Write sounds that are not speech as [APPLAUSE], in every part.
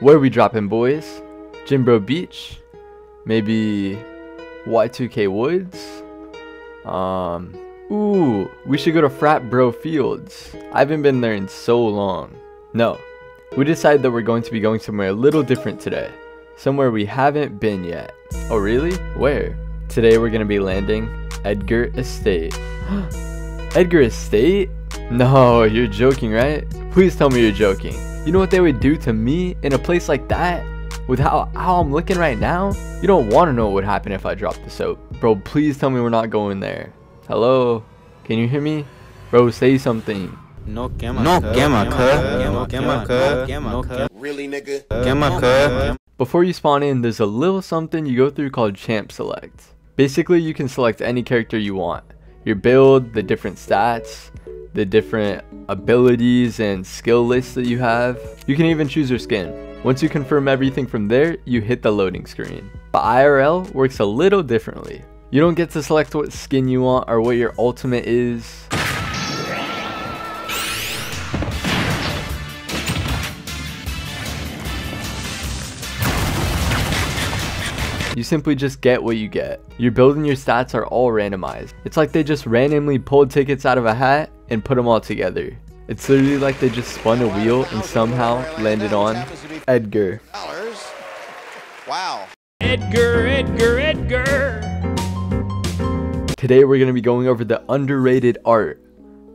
Where we dropping, boys? Jimbro Beach? Maybe Y2K Woods? Um, ooh, we should go to Frat Bro Fields. I haven't been there in so long. No, we decided that we're going to be going somewhere a little different today. Somewhere we haven't been yet. Oh really? Where? Today we're going to be landing Edgar Estate. [GASPS] Edgar Estate? No, you're joking, right? Please tell me you're joking. You know what they would do to me in a place like that? With how, how I'm looking right now? You don't want to know what would happen if I dropped the soap. Bro, please tell me we're not going there. Hello? Can you hear me? Bro, say something. No quema, no gamma, quema, no quema, Really, nigga? quema, Before you spawn in, there's a little something you go through called Champ Select. Basically, you can select any character you want. Your build, the different stats, the different abilities and skill lists that you have. You can even choose your skin. Once you confirm everything from there, you hit the loading screen. But IRL works a little differently. You don't get to select what skin you want or what your ultimate is. You simply just get what you get. Your build and your stats are all randomized. It's like they just randomly pulled tickets out of a hat and put them all together. It's literally like they just spun a wheel and somehow landed on Edgar. Wow. Edgar, Edgar, Edgar. Today we're going to be going over the underrated art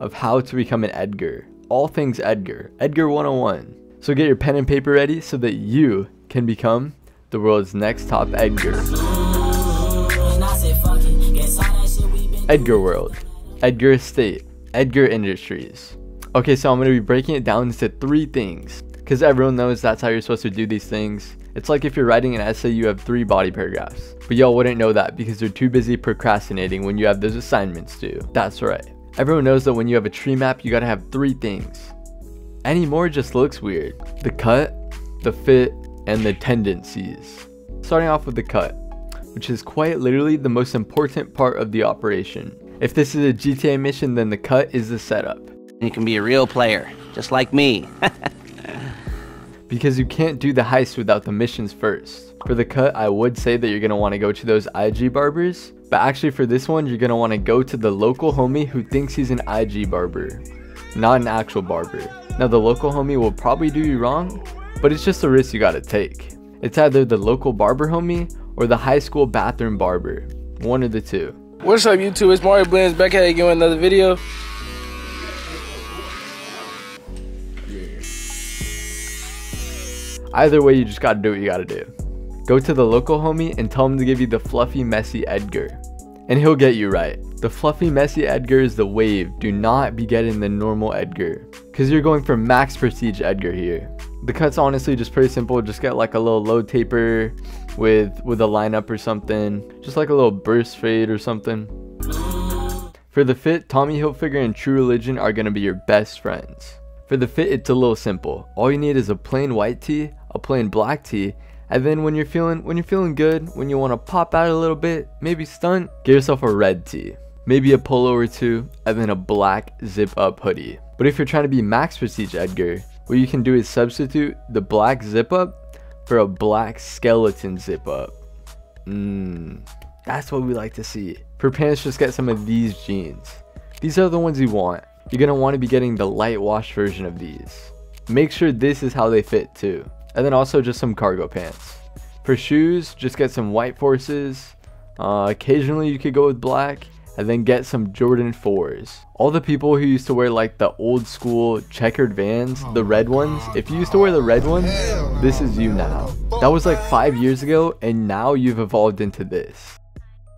of how to become an Edgar. All things Edgar. Edgar 101. So get your pen and paper ready so that you can become the world's next top Edgar. Edgar World. Edgar Estate. Edgar Industries. Okay, so I'm going to be breaking it down into three things. Because everyone knows that's how you're supposed to do these things. It's like if you're writing an essay, you have three body paragraphs. But y'all wouldn't know that because you're too busy procrastinating when you have those assignments due. That's right. Everyone knows that when you have a tree map, you gotta have three things. Any more just looks weird. The cut, the fit, and the tendencies. Starting off with the cut, which is quite literally the most important part of the operation. If this is a GTA mission, then the cut is the setup. You can be a real player, just like me. [LAUGHS] because you can't do the heist without the missions first. For the cut, I would say that you're going to want to go to those IG barbers, but actually for this one, you're going to want to go to the local homie who thinks he's an IG barber, not an actual barber. Now the local homie will probably do you wrong, but it's just a risk you got to take. It's either the local barber homie or the high school bathroom barber, one of the two. What's up YouTube, it's Mario Blends back at again with another video. Either way, you just gotta do what you gotta do. Go to the local homie and tell him to give you the fluffy, messy Edgar. And he'll get you right. The fluffy, messy Edgar is the wave. Do not be getting the normal Edgar. Because you're going for max prestige Edgar here. The cut's honestly just pretty simple. Just get like a little low taper with, with a lineup or something. Just like a little burst fade or something. For the fit, Tommy Hilfiger and True Religion are going to be your best friends. For the fit, it's a little simple. All you need is a plain white tee, a plain black tee, and then when you're feeling when you're feeling good, when you want to pop out a little bit, maybe stunt, get yourself a red tee. Maybe a polo or two, and then a black zip up hoodie. But if you're trying to be max prestige Edgar, what you can do is substitute the black zip up for a black skeleton zip up. Mmm, that's what we like to see. For pants, just get some of these jeans. These are the ones you want. You're want to be getting the light wash version of these. Make sure this is how they fit too. And then also just some cargo pants. For shoes, just get some white forces. Uh, occasionally you could go with black. And then get some Jordan 4s. All the people who used to wear like the old school checkered vans, the red ones, if you used to wear the red ones, this is you now. That was like 5 years ago and now you've evolved into this.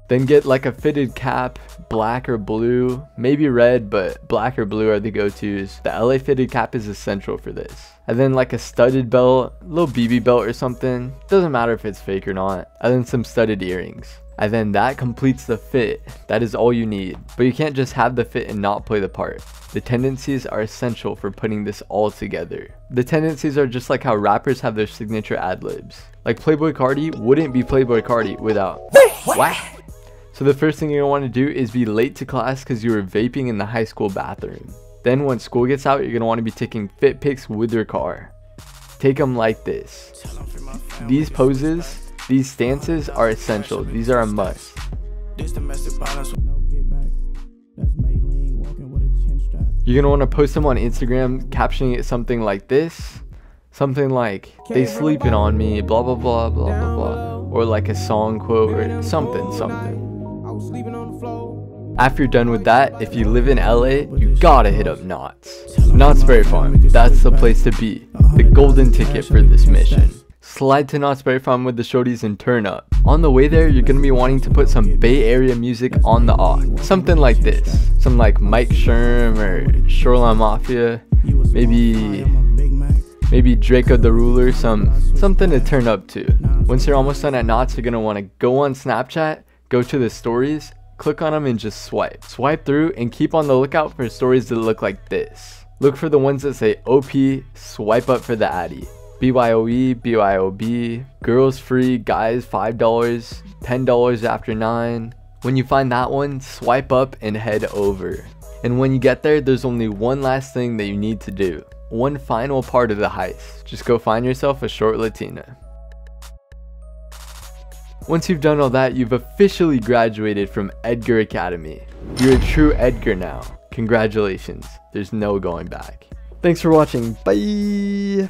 Then get like a fitted cap, black or blue, maybe red, but black or blue are the go-tos. The LA fitted cap is essential for this. And then like a studded belt, a little BB belt or something. Doesn't matter if it's fake or not. And then some studded earrings. And then that completes the fit. That is all you need. But you can't just have the fit and not play the part. The tendencies are essential for putting this all together. The tendencies are just like how rappers have their signature ad-libs. Like Playboi Carti wouldn't be Playboi Carti without what? So the first thing you're want to do is be late to class because you were vaping in the high school bathroom. Then when school gets out, you're want to be taking fit pics with your car. Take them like this. These poses, these stances are essential. These are a must. You're gonna wanna post them on Instagram, captioning it something like this. Something like, they sleeping on me, blah blah blah blah blah blah. Or like a song quote or something, something. After you're done with that, if you live in LA, you gotta hit up Knott's. Knott's Berry Farm, that's the place to be. The golden ticket for this mission. Slide to Knott's Berry Farm with the shorties and turn up. On the way there, you're gonna be wanting to put some Bay Area music on the aux. Something like this. Some like Mike Sherm or Shoreline Mafia. Maybe maybe Draco the Ruler, some something to turn up to. Once you're almost done at Knott's, you're gonna wanna go on Snapchat, go to the stories, click on them and just swipe. Swipe through and keep on the lookout for stories that look like this. Look for the ones that say OP, swipe up for the Addy. BYOE, BYOB, girls free, guys $5, $10 after 9. When you find that one, swipe up and head over. And when you get there, there's only one last thing that you need to do. One final part of the heist. Just go find yourself a short Latina. Once you've done all that, you've officially graduated from Edgar Academy. You're a true Edgar now. Congratulations. There's no going back. Thanks for watching. Bye.